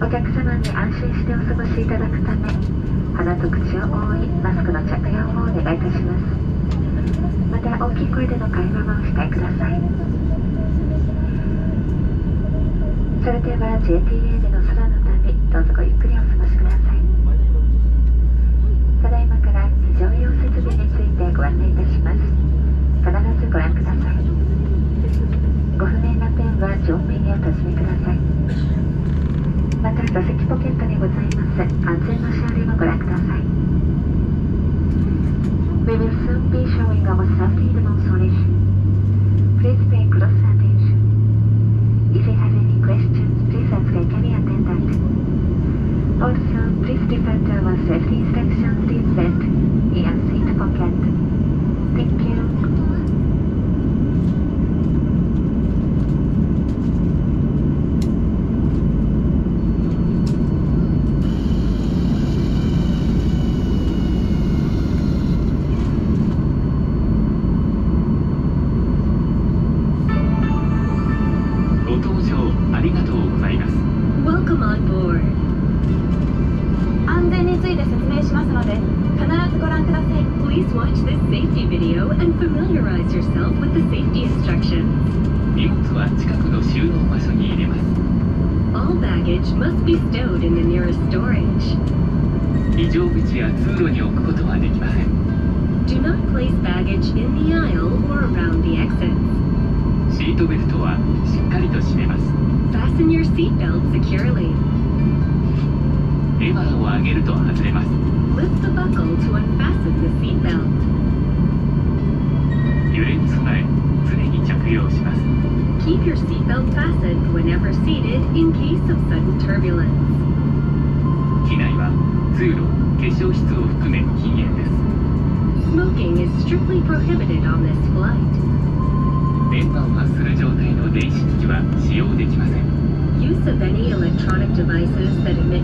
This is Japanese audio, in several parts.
お客様に安心してお過ごしいただくため鼻と口を覆いマスクの着用をお願いいたします。また大きい声での会話もお控えください。それでは JTA での空の旅どうぞごゆっくりお過ごしください。ただいまから非常用設備についてご案内いたします。必ずご覧ください。席は正面へお進みくださいまた座席ポケットにございます安全の車両もご覧ください We will soon be showing our safety demonstration Please pay close attention If you have any questions please ask a cabin attendant Also please refer to our safety instructions leaflet in your seat pocket Thank you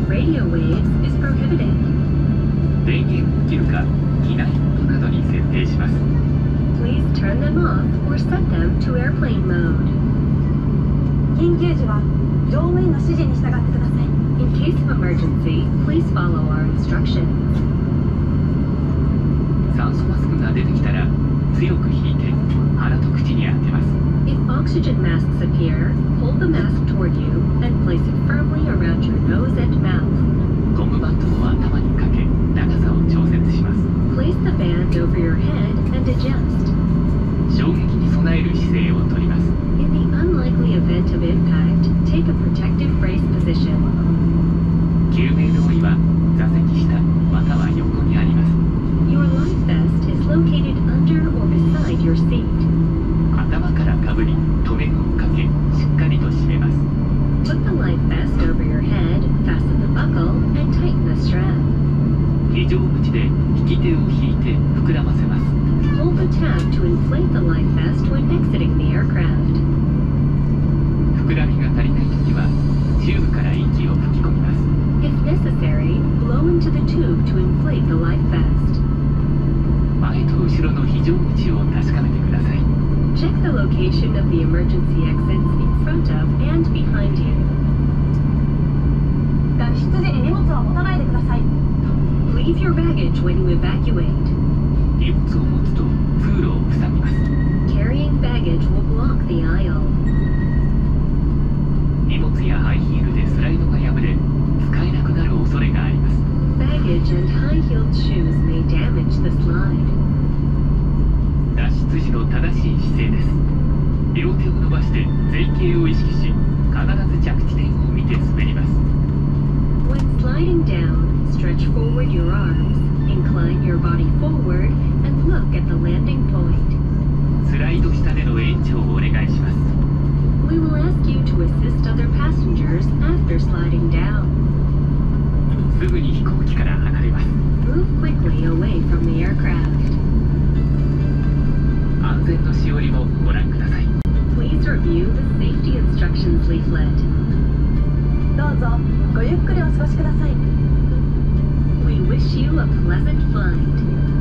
radio waves is prohibited. 電源を切るか機内モードなどに設定します Please turn them off or set them to airplane mode. 緊急時は乗務員の指示に従ってください In case of emergency, please follow our instructions. 酸素マスクが出てきたら強く引いて鼻と口に当てます If oxygen masks appear, hold the mask toward you and place it firmly around your nose and mouth. ゴムバンドを頭にかけ長さを調節します Place the band over your head and adjust. 衝撃に備える姿勢をとります In the unlikely event of impact, take a protective brace position. 救命胴衣は座席下または横にあります Your life vest is located location of the emergency exits in front of and behind you. 脱出時に荷物は持たないでください Leave your baggage when you evacuate. 荷物を持つと通路を塞ぎます Carrying baggage will block the aisle. 荷物やハイヒールでスライドが破れ使えなくなる恐れがあります Baggage and high-heeled shoes may damage the slide. 脱出時の正しい姿勢です両手を伸ばして前傾を意識し必ず着地点を見て滑ります When sliding down, stretch forward your arms, incline your body forward, and look at the landing point. スライド下での延長をお願いします We will ask you to assist other passengers after sliding down. すぐに飛行機から leaflet. どうぞごゆっくりお過ごしください We wish you a pleasant flight.